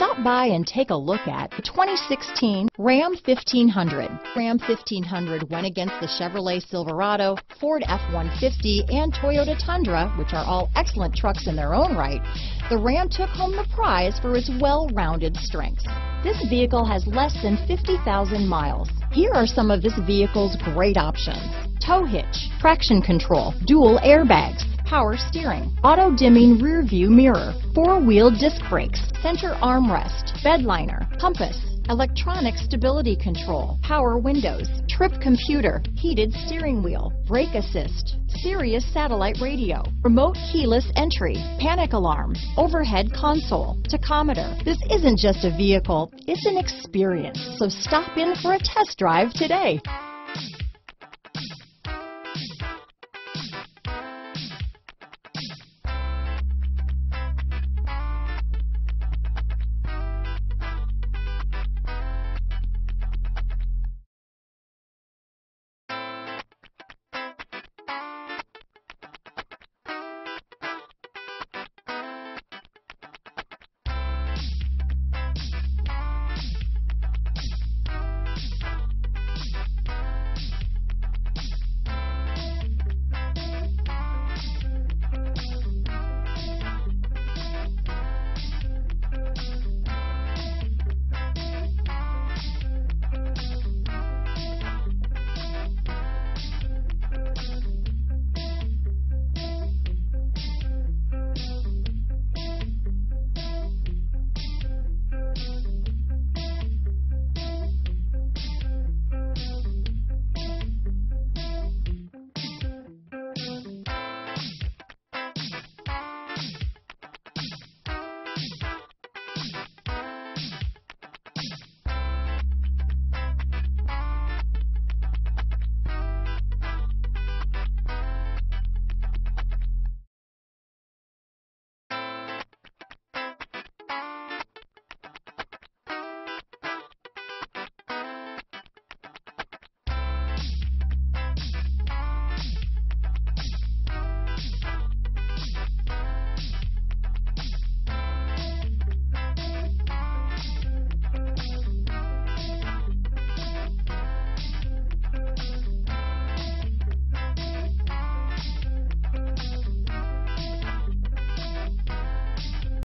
Stop by and take a look at the 2016 Ram 1500. Ram 1500 went against the Chevrolet Silverado, Ford F-150, and Toyota Tundra, which are all excellent trucks in their own right. The Ram took home the prize for its well-rounded strengths. This vehicle has less than 50,000 miles. Here are some of this vehicle's great options. Tow hitch, traction control, dual airbags, power steering, auto dimming rear view mirror, four wheel disc brakes, center armrest, bed liner, compass, electronic stability control, power windows, trip computer, heated steering wheel, brake assist, Sirius satellite radio, remote keyless entry, panic alarm, overhead console, tachometer. This isn't just a vehicle, it's an experience. So stop in for a test drive today.